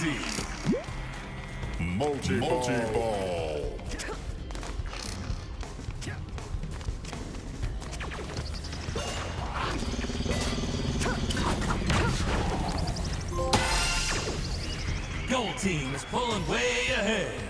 Easy. Multi-ball. Multi-ball. Gold team is pulling way ahead.